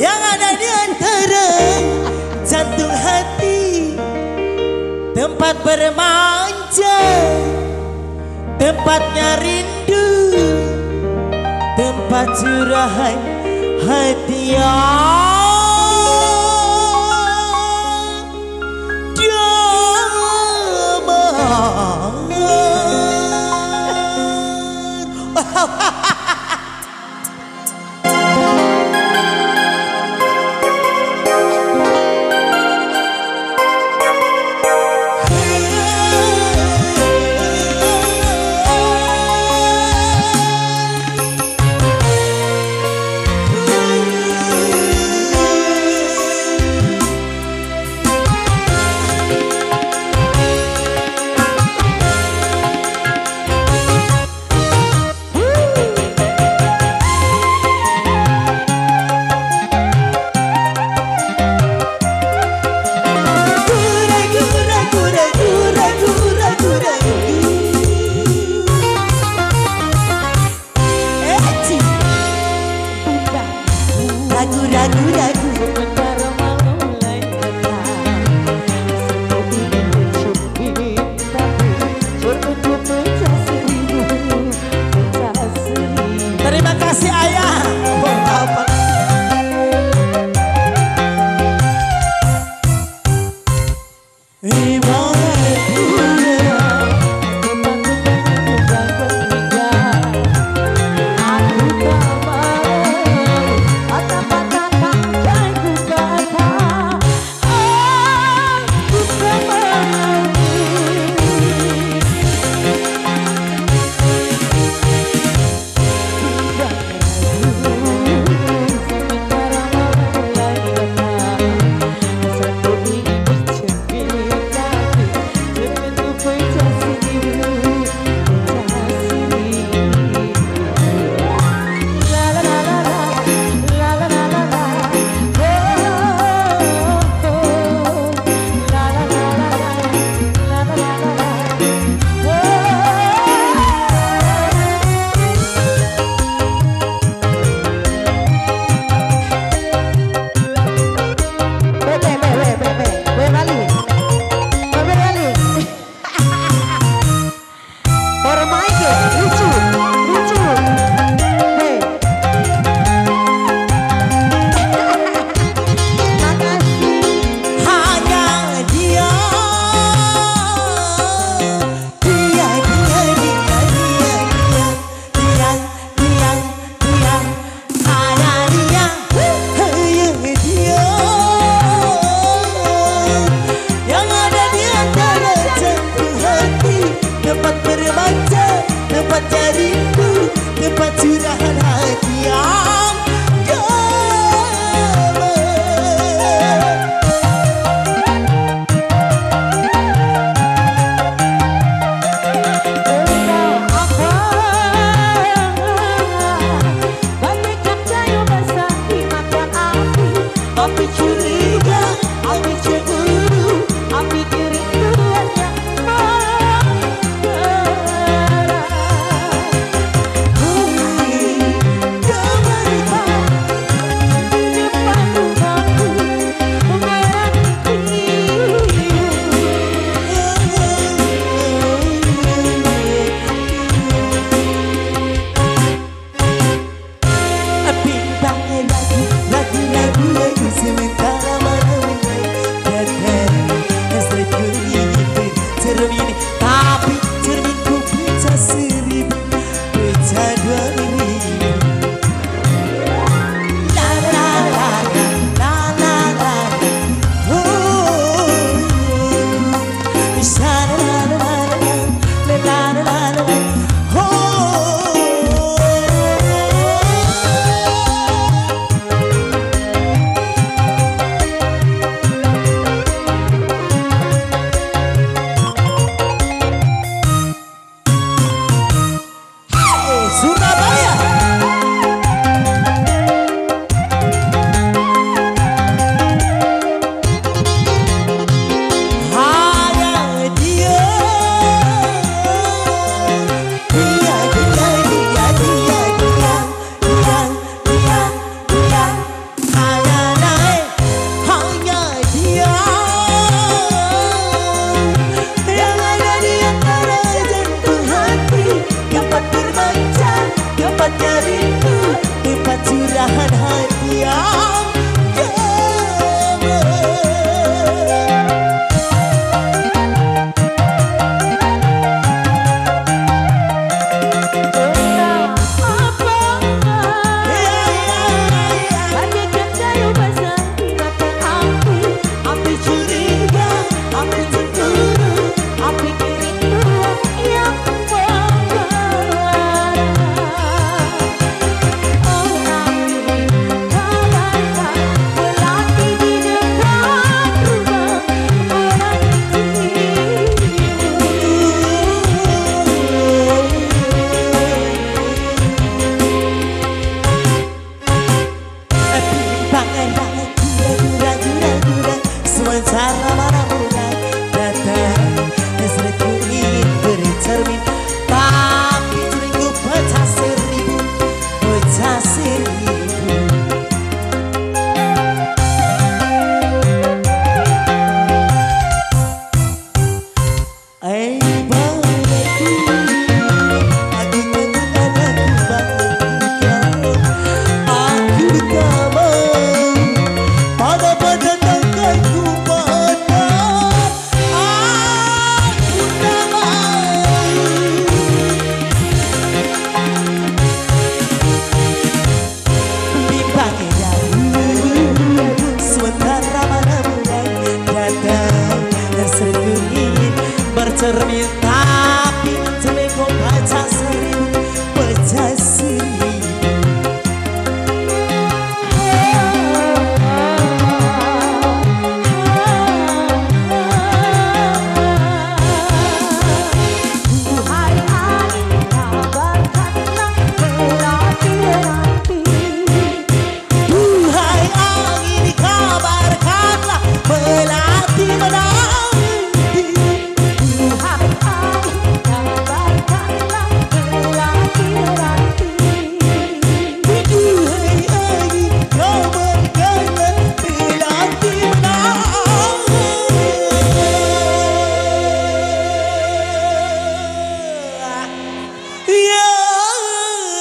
Yang ada di antara jantung hati Tempat bermanja Tempatnya rindu Tempat curahan hati. yang